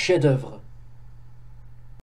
chef-d'œuvre.